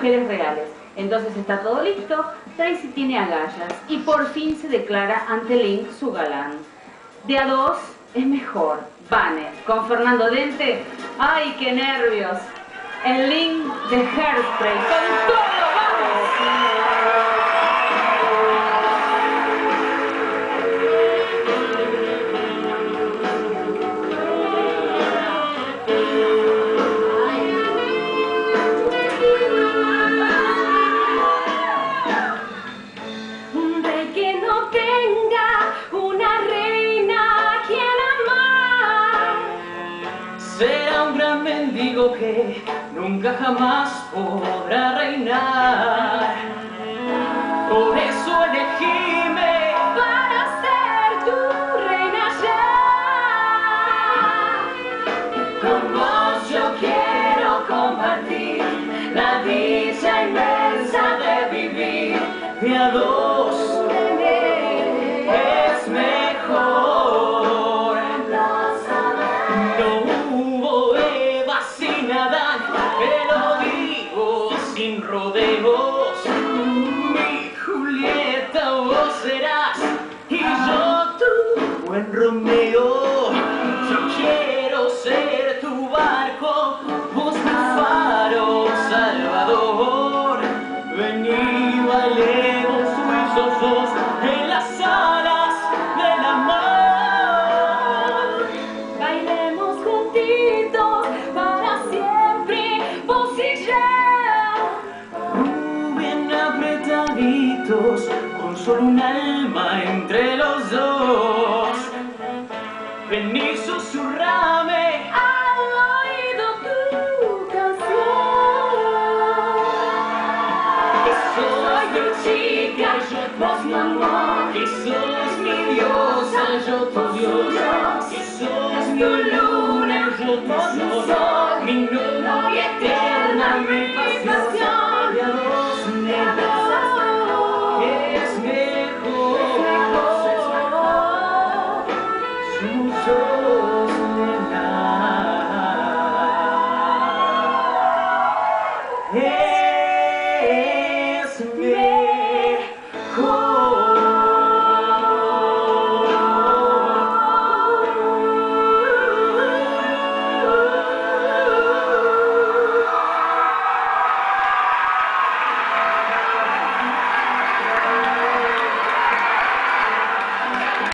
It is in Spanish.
mujeres reales. Entonces está todo listo, Tracy tiene agallas y por fin se declara ante Link su galán. De a dos es mejor. Vane, con Fernando Dente, ¡ay qué nervios! El Link de Hairspray, con todo, mendigo que nunca jamás podrá reinar. Por eso elegíme Para ser tu reina ya. con vos yo quiero compartir la dicha inmensa de vivir de a. rodeos. Mi Julieta vos serás y yo tu buen Romeo. Yo quiero ser tu barco, vos tu faro salvador. Vení, bailemos con solo un alma entre los dos. Vení, susurrame. Al oído tu canción. Que sos mi chica, vos mi amor. que sos mi diosa, yo tu Dios. Que sos mi luna, yo tu sol, mi